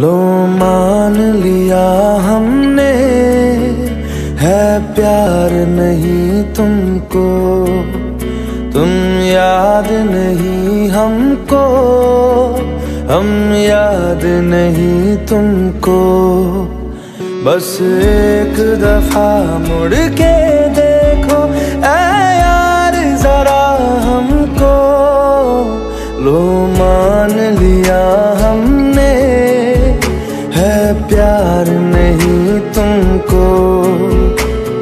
लो मान लिया हमने, है प्यार नहीं तुमको। तुम याद नहीं हमको, हम याद नहीं तुमको। बस एक दफ़ा मुड़ के देखो, ऐ यार जरा हमको। लो मान लिया हमने प्यार नहीं तुमको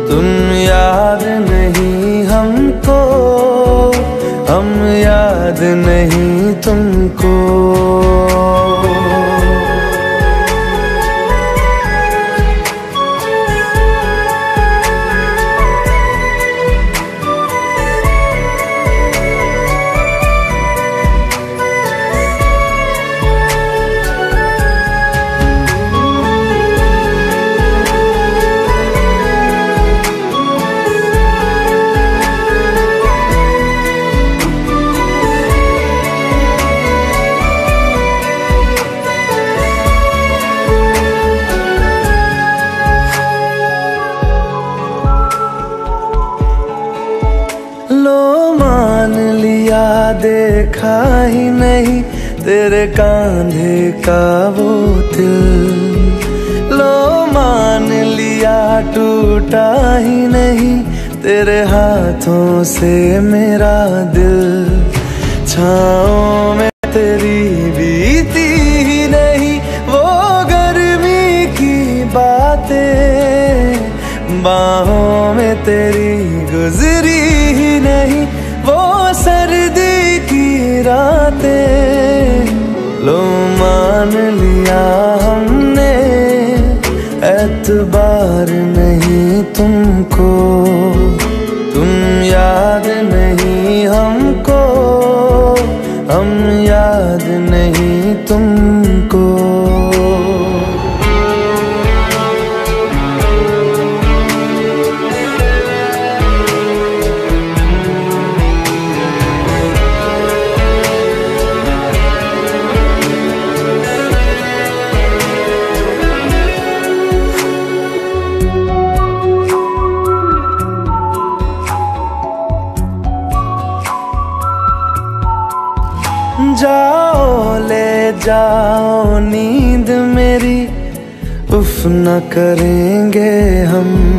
तुम याद नहीं हमको हम याद नहीं तुमको। लो मान लिया, देखा ही नहीं तेरे कांधे का वो दिल। लो मान लिया, टूटा ही नहीं तेरे हाथों से मेरा दिल। छाओ में बाहों में तेरी गुजरी ही नहीं, वो सर्दी की रातें। लो मान लिया हमने एतबार नहीं तुमको। तुम याद नहीं हमको, हम जाओ, ले जाओ, नींद मेरी। उफ न करेंगे हम।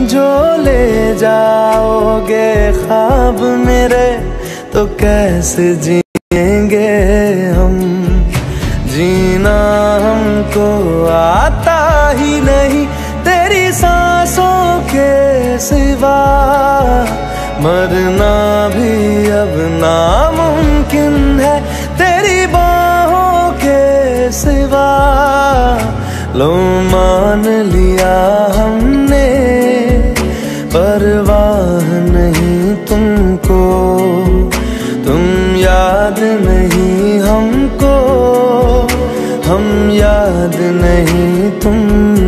जो ले जाओगे ख्वाब मेरे तो कैसे जिएँगे हम? जीना हमको आता ही नहीं, तेरी सांसों के सिवा। मरना तेरी बाहों के सिवा लो मान लिया हमने, परवाह नहीं तुमको, तुम याद नहीं हमको, हम याद नहीं तुमको।